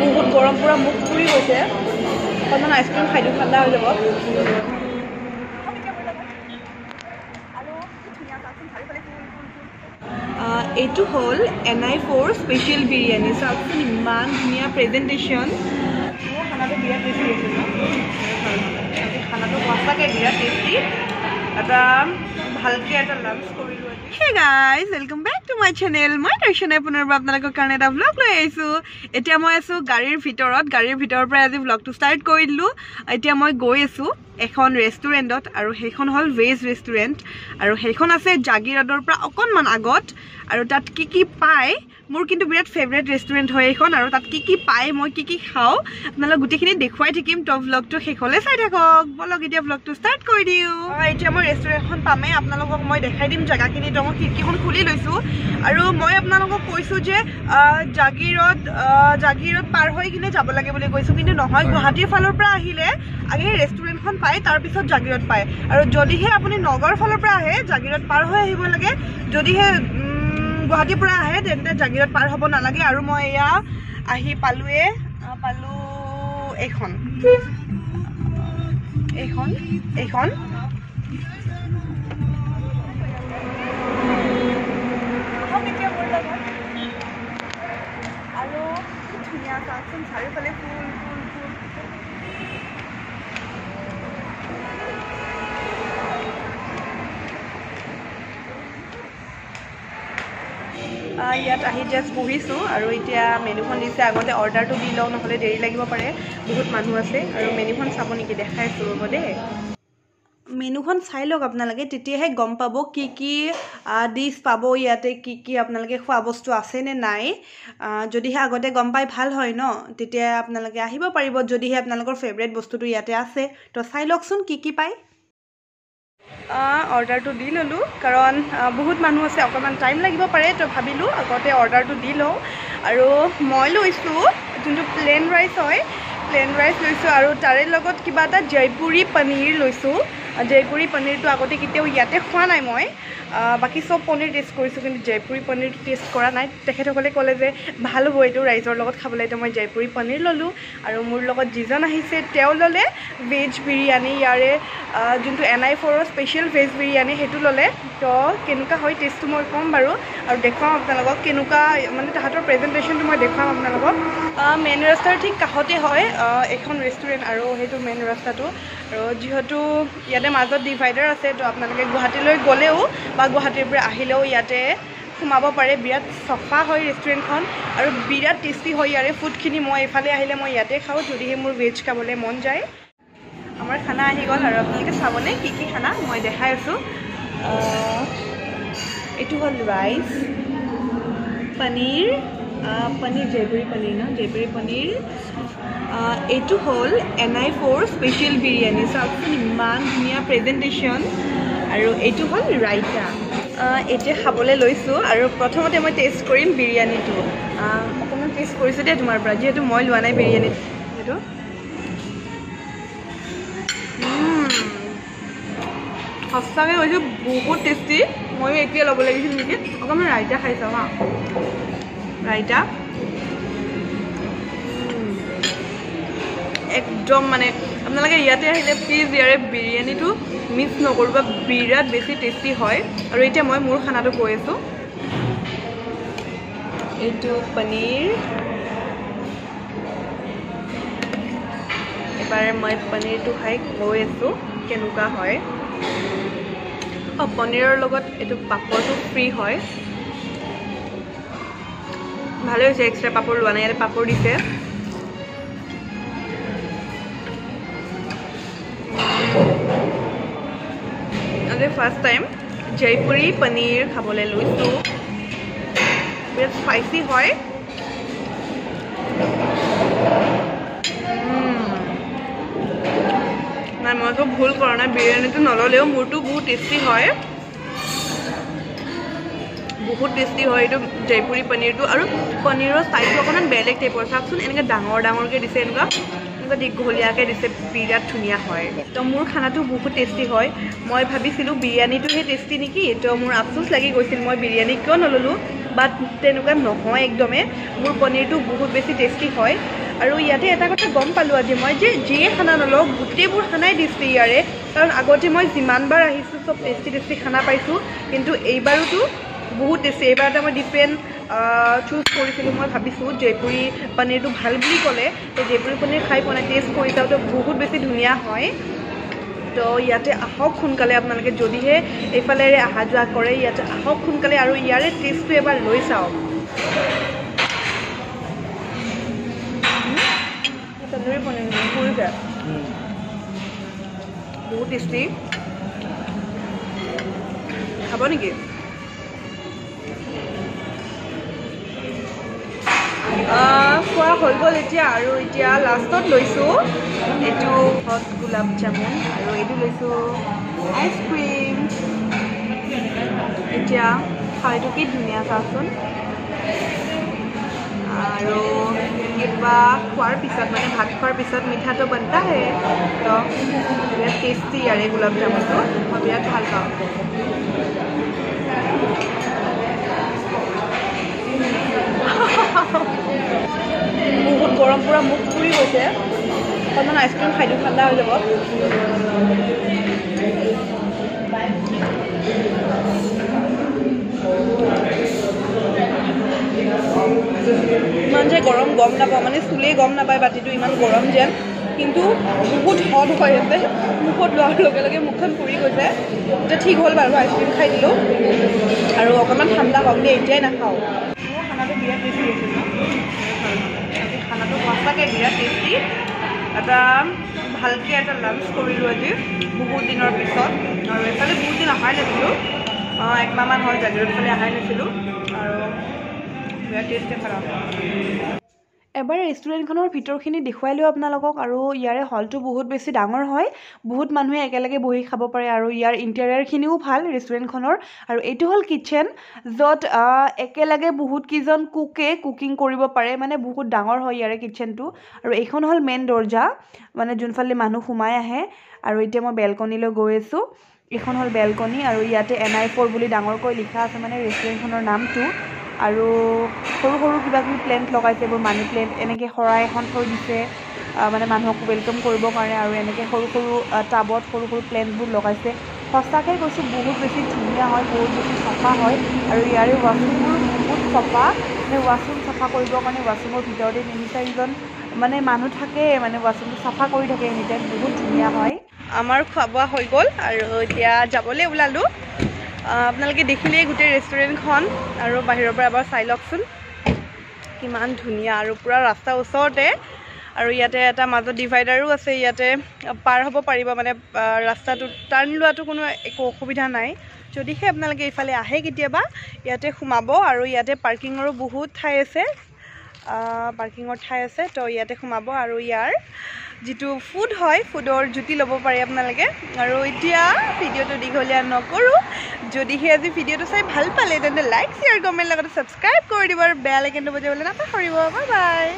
বহুত গৰম পূৰা মুখ পুৰি গৈছে। অকণমান আইচক্ৰীম খাই দিওঁ ঠাণ্ডা হৈ যাব। এইটো হ'ল N I for special biryani চাওকচোন ইমান ধুনীয়া প্ৰেজেণ্টেশ্যন মোৰ খানাটো বিৰাট টেষ্টি হৈছে খানাটো সঁচাকৈ বিৰাট টেষ্টি এটা ভালকৈ এটা লাঞ্চ কৰিলোঁ। দৰ্শনে পুনৰবাৰ আপোনালোকৰ কাৰণে এটা ভ্লগ লৈ আহিছোঁ। এতিয়া মই আছোঁ গাড়ীৰ ভিতৰত। গাড়ীৰ ভিতৰৰ পৰাই আজি ভ্লগটো ষ্টাৰ্ট কৰি দিলোঁ। এতিয়া মই গৈ আছোঁ এখন ৰেষ্টুৰেণ্টত আৰু সেইখন হ'ল ভেজ ৰেষ্টুৰেণ্ট আৰু সেইখন আছে জাগিৰোডৰ পৰা অকণমান আগত। আৰু তাত কি কি পায় মোৰ কিন্তু বিৰাট ফেভৰেট ৰেষ্টুৰেণ্ট হয় এইখন আৰু তাত কি কি পায় মই কি কি খাওঁ আপোনালোক গোটেইখিনি দেখুৱাই থাকিম। তো ভ্লগটো শেষলৈ চাই থাকক। বলক এতিয়া ভ্লগটো ষ্টাৰ্ট কৰি দিওঁ। এতিয়া মই ৰেষ্টুৰেণ্টখন পামেই আপোনালোকক মই দেখাই দিম জেগাখিনি। তো মই খিৰিকীখন খুলি লৈছোঁ। আৰু মই আপোনালোকক কৈছোঁ যে আহ, জাগিৰোড পাৰ হৈ কিনে যাব লাগে বুলি কৈছোঁ। কিন্তু নহয় গুৱাহাটীৰ ফালৰ পৰা আহিলে আগে ৰেষ্টুৰেণ্টখন পায় তাৰপিছত জাগিৰোড পায়। আৰু যদিহে আপুনি নগাঁৱৰ ফালৰ পৰা আহে জাগিৰোড পাৰ হৈ আহিব লাগে। যদিহে গুৱাহাটীৰ পৰা আহে তেন্তে জাগিৰোড পাৰ হ'ব নালাগে আৰু মই এয়া আহি পালোৱে পালোঁ এইখন। এইখন এইখন। আৰু ধুনীয়া চাওকচোন চাৰিওফালে ফুল ফুল ফুল। আহ, ইয়াত আহি জাষ্ট বহিছোঁ আৰু এতিয়া মেনুখন দিছে আগতে অৰ্ডাৰটো দি লওঁ নহ'লে দেৰি লাগিব পাৰে। বহুত মানুহ আছে আৰু মেনুখন চাব নেকি? দেখাইছোঁ ৰ'ব দেই। মেনুখন চাই লওক আপোনালোকে তেতিয়াহে গম পাব কি কি ডিছ পাব ইয়াতে কি কি আপোনালোকে খোৱা বস্তু আছে নে নাই। যদিহে আগতে গম পাই ভাল হয় ন তেতিয়া আপোনালোকে আহিব পাৰিব যদিহে আপোনালোকৰ ফেভৰেট বস্তুটো ইয়াতে আছে। তো চাই লওকচোন কি কি পায়। অৰ্ডাৰটো দি ল'লোঁ। কাৰণ বহুত মানুহ আছে অকণমান টাইম লাগিব পাৰে তো ভাবিলোঁ আগতে অৰ্ডাৰটো দি লওঁ। আৰু মই লৈছোঁ যোনটো প্লেন ৰাইচ হয় প্লেন ৰাইচ লৈছোঁ আৰু তাৰে লগত কিবা এটা জয়পুৰী পনীৰ লৈছোঁ। জয়পুৰী পনীৰটো আগতে কেতিয়াও ইয়াতে খোৱা নাই মই। বাকী চব পনীৰ টেষ্ট কৰিছোঁ কিন্তু জয়পুৰী পনীৰটো টেষ্ট কৰা নাই। তেখেতসকলে ক'লে যে ভাল হ'ব এইটো ৰাইজৰ লগত খাবলৈ। তো মই জয়পুৰী পনীৰ ল'লোঁ আৰু মোৰ লগত যিজন আহিছে তেওঁ ল'লে ভেজ বিৰিয়ানী। ইয়াৰে যোনটো এন আই ফ'ৰৰ স্পেচিয়েল ভেজ বিৰিয়ানী সেইটো ল'লে। তো কেনেকুৱা হয় টেষ্টটো মই ক'ম বাৰু। আৰু দেখুৱাম আপোনালোকক কেনেকুৱা মানে তাহাঁতৰ প্ৰেজেণ্টেশ্যনটো মই দেখুৱাম আপোনালোকক। মেইন ৰাস্তাৰ ঠিক কাষতে হয় আহ, এইখন ৰেষ্টুৰেণ্ট আৰু সেইটো মেইন ৰাস্তাটো। আৰু যিহেতু ইয়াতে মাজত ডিভাইডাৰ আছে তো আপোনালোকে গুৱাহাটীলৈ গ'লেও বা গুৱাহাটীৰ পৰা আহিলেও ইয়াতে সোমাব পাৰে। বিৰাট চফা হয় ৰেষ্টুৰেণ্টখন আৰু বিৰাট টেষ্টি হয় ইয়াৰে ফুডখিনি। মই এইফালে আহিলে মই ইয়াতে খাওঁ যদিহে মোৰ ভেজ খাবলৈ মন যায়। আমাৰ খানা আহি গ'ল আৰু আপোনালোকে চাবনে কি কি খানা? মই দেখাই আছোঁ। এইটো হ'ল ৰাইচ পনীৰ পনীৰ জয়পুৰী পনীৰ ন? জয়পুৰী পনীৰ। এইটো হ'ল N I for special biryani. চাওকচোন ইমান ধুনীয়া প্ৰেজেণ্টেশ্যন আৰু এইটো হ'ল ৰাইতা। এতিয়া খাবলৈ লৈছোঁ আৰু প্ৰথমতে মই টেষ্ট কৰিম বিৰিয়ানীটো। অকণমান টেষ্ট কৰিছোঁ দেই তোমাৰ পৰা যিহেতু মই লোৱা নাই বিৰিয়ানী। সেইটো সঁচাকৈ কৈছোঁ বহুত টেষ্টি ময়ো এতিয়া ল'ব লাগিছিল নেকি? অকণমান ৰাইতা খাই চাওঁ হা। ৰাইতা। একদম মানে আপোনালোকে ইয়াতে আহিলে প্লিজ ইয়াৰে বিৰিয়ানীটো মিছ নকৰিব বিৰাট বেছি টেষ্টি হয়। আৰু এতিয়া মই মোৰ খানাটো কৈ আছোঁ। এইটো পনীৰ। এবাৰ মই পনীৰটো খাই গৈ আছোঁ কেনেকুৱা হয়। অঁ পনীৰৰ লগত এইটো পাপৰটো ফ্ৰী হয়। ভালেই হৈছে এক্সট্ৰা পাপৰ লোৱা নাই ইয়াতে পাপৰ দিছে। ফাৰ্ষ্ট টাইম জয়পুৰী পনীৰ খাবলৈ লৈছোঁ বিৰাট স্পাইচি হয়। নাই মইতো ভুল কৰা নাই বিৰিয়ানীটো নল'লেও মোৰতো বহুত টেষ্টি হয় বহুত টেষ্টি হয় এইটো জয়পুৰী পনীৰটো আৰু পনীৰৰ চাইজটো অকণমান বেলেগ টাইপৰ চাওকচোন এনেকৈ ডাঙৰ ডাঙৰকৈ দিছে এনেকুৱা এনেকুৱা দীঘলীয়াকৈ দিছে বিৰাট ধুনীয়া হয়। তো মোৰ খানাটো বহুত টেষ্টি হয়। মই ভাবিছিলোঁ বিৰিয়ানীটোহে টেষ্টি নেকি? তো মোৰ আফচোচ লাগি গৈছিল মই বিৰিয়ানী কিয় নল'লোঁ? বাট তেনেকুৱা নহয় একদমেই মোৰ পনীৰটো বহুত বেছি টেষ্টি হয়। আৰু ইয়াতে এটা কথা গম পালোঁ আজি মই যে যিয়ে খানা নলওঁ গোটেইবোৰ খানাই টেষ্টি ইয়াৰে। কাৰণ আগতে মই যিমানবাৰ আহিছোঁ চব টেষ্টি টেষ্টি খানা পাইছোঁ। কিন্তু এইবাৰোতো বহুত টেষ্টি এইবাৰ এটা মই ডিফাৰেণ্ট চুজ কৰিছিলোঁ মই ভাবিছোঁ জয়পুৰী পনীৰটো ভাল বুলি ক'লে। তো জয়পুৰী পনীৰ খাই পোৱা নাই টেষ্ট কৰি চাওঁতে বহুত বেছি ধুনীয়া হয়। তো ইয়াতে আহক সোনকালে আপোনালোকে যদিহে এইফালেৰে অহা যোৱা কৰে ইয়াতে আহক সোনকালে আৰু ইয়াৰে টেষ্টটো এবাৰ লৈ চাওক। তন্দুৰী পনীৰ কৰিছে বহুত টেষ্টি খাব নেকি? হৈ গ'ল এতিয়া আৰু এতিয়া লাষ্টত লৈছোঁ। এইটো হট গোলাপ জামুন আৰু এইটো লৈছোঁ আইচক্ৰীম এতিয়া খাইটো কি ধুনীয়া চাওকচোন আৰু কিবা খোৱাৰ পিছত মানে ভাত খোৱাৰ পিছত মিঠাটো বনতা হে তো বিৰাট টেষ্টি এই গোলাপ জামুনটো। মই বিৰাট ভাল পাওঁ। বহুত গৰম পূৰা মুখ পুৰি গৈছে। অকণমান আইচক্ৰীম খাই দিওঁ ঠাণ্ডা হৈ যাব। ইমান যে গৰম গম নাপাওঁ। মানে চুলেই গম নাপায় বাতিটো ইমান গৰম যেন। কিন্তু বহুত হট হৈ আছে মুখত লোৱাৰ লগে লগে মুখখন পুৰি গৈছে। এতিয়া ঠিক হ'ল বাৰু আইচক্ৰীম খাই দিলোঁ। আৰু অকণমান ঠাণ্ডা হওক দেই এতিয়াই নাখাওঁ। আজি খানাটো সঁচাকৈ বিৰাট টেষ্টি এটা ভালকৈ এটা লাঞ্চ কৰিলোঁ আজি বহুত দিনৰ পিছত। আৰু এইফালে বহুত দিন অহাই নাছিলোঁ। একমাহমান হ'ল জাগিৰোড ফালে অহাই নাছিলোঁ। আৰু বিৰাট টেষ্টি খানা। এবাৰ ৰেষ্টুৰেণ্টখনৰ ভিতৰখিনি দেখুৱাই লওঁ আপোনালোকক আৰু ইয়াৰে হলটো বহুত বেছি ডাঙৰ হয়। বহুত মানুহে একেলগে বহি খাব পাৰে আৰু ইয়াৰ ইণ্টেৰিয়াৰখিনিও ভাল ৰেষ্টুৰেণ্টখনৰ আৰু এইটো হ'ল কিটচেন য'ত একেলগে বহুতকেইজন কুকে কুকিং কৰিব পাৰে। মানে বহুত ডাঙৰ হয় ইয়াৰে কিটচেনটো আৰু এইখন হ'ল মেইন দৰ্জা। মানে যোনফালে মানুহ সোমাই আহে। আৰু এতিয়া মই বেলকনিলৈ গৈ আছোঁ। এইখন হ'ল বেলকনি আৰু ইয়াতে এন আই ফ'ৰ বুলি ডাঙৰকৈ লিখা আছে। মানে ৰেষ্টুৰেণ্টখনৰ নামটো। আৰু সৰু সৰু কিবা কিবি প্লেণ্ট লগাইছে এইবোৰ মানি প্লেণ্ট এনেকৈ শৰাই এখন থৈ দিছে মানে মানুহক ৱেলকাম কৰিবৰ কাৰণে আৰু এনেকৈ সৰু সৰু টাবত সৰু সৰু প্লেণ্টবোৰ লগাইছে। সঁচাকৈ কৈছোঁ বহুত বেছি ধুনীয়া হয় বহুত বেছি চাফা হয় আৰু ইয়াৰে ৱাশ্বৰুমবোৰ বহুত চাফা। মানে ৱাশ্বৰুম চাফা কৰিবৰ কাৰণে ৱাশ্বৰুমৰ ভিতৰতে তিনি চাৰিজন মানে মানুহ থাকে মানে ৱাশ্বৰুমটো চাফা কৰি থাকে এনিটাইম বহুত ধুনীয়া হয়। আমাৰ খোৱা বোৱা হৈ গ'ল আৰু এতিয়া যাবলৈ ওলালোঁ। আপোনালোকে দেখিলেই গোটেই ৰেষ্টুৰেণ্টখন আৰু বাহিৰৰ পৰা এবাৰ চাই লওকচোন। কিমান ধুনীয়া আৰু পূৰা ৰাস্তাৰ ওচৰতে। আৰু ইয়াতে এটা মাজত ডিভাইডাৰো আছে ইয়াতে পাৰ হ'ব পাৰিব মানে ৰাস্তাটোত টাৰ্ণ লোৱাটো কোনো একো অসুবিধা নাই। যদিহে আপোনালোকে এইফালে আহে কেতিয়াবা ইয়াতে সোমাব আৰু ইয়াতে পাৰ্কিঙৰো বহুত ঠাই আছে। পাৰ্কিঙৰ ঠাই আছে তো ইয়াতে সোমাব আৰু ইয়াৰ যিটো ফুড হয় ফুডৰ জুতি ল'ব পাৰে আপোনালোকে। আৰু এতিয়া ভিডিঅ'টো দীঘলীয়া নকৰোঁ। যদিহে আজি ভিডিঅ'টো চাই ভাল পালে তেন্তে লাইক শ্বেয়াৰ কমেণ্ট লগতে ছাবস্ক্ৰাইব কৰি দিব আৰু বেয়া লাইকেনটো বজাবলৈ নাপাহৰিব। বাই